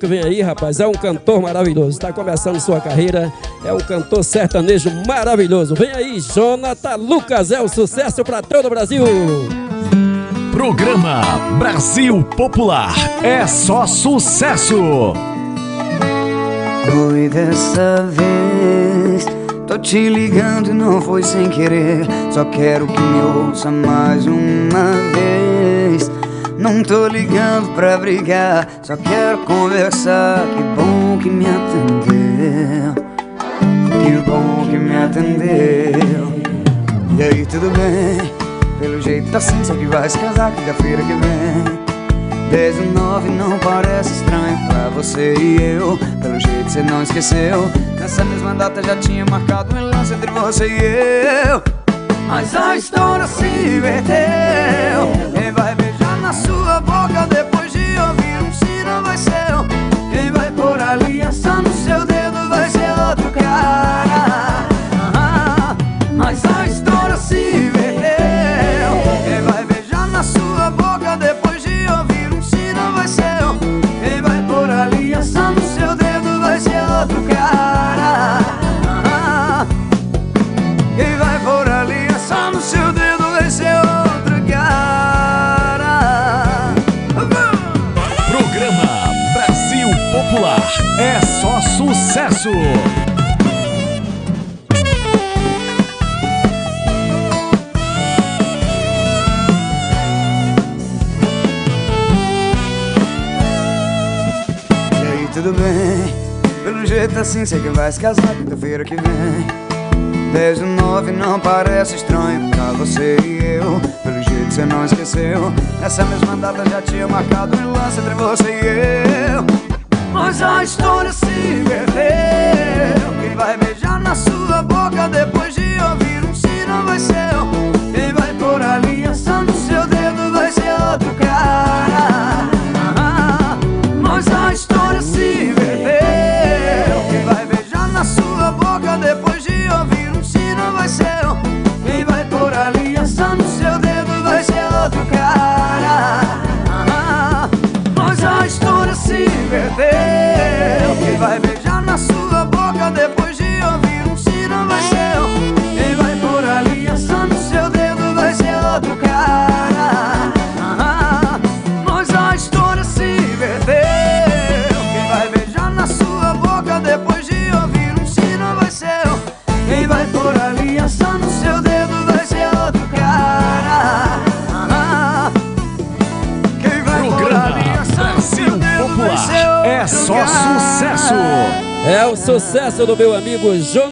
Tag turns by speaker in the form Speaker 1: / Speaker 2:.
Speaker 1: que vem aí, rapaz, é um cantor maravilhoso. Está começando sua carreira, é um cantor sertanejo maravilhoso. Vem aí, Jonathan Lucas, é o sucesso para todo o Brasil.
Speaker 2: Programa Brasil Popular é só sucesso.
Speaker 3: Foi dessa vez. Tô te ligando e não foi sem querer. Só quero que me ouça mais uma vez. Não tô ligando pra brigar, só quero conversar. Que bom que me atendeu. Que bom que me atendeu. E aí, tudo bem? Pelo jeito tá assim, só que vai se casar quinta-feira que vem. 19 não parece estranho pra você e eu Pelo jeito você não esqueceu Nessa mesma data já tinha marcado um lance entre você e eu Mas a história se inverteu
Speaker 2: É só sucesso.
Speaker 3: E aí, tudo bem? Pelo jeito assim, sei que vai se casar quinta-feira que vem. 10 de 9 não parece estranho pra você e eu. Pelo jeito você não esqueceu. Nessa mesma data já tinha marcado um lance entre você e eu Mas a história se inverteu Quem vai beijar na sua boca depois se
Speaker 1: é o sucesso do meu amigo Jonathan.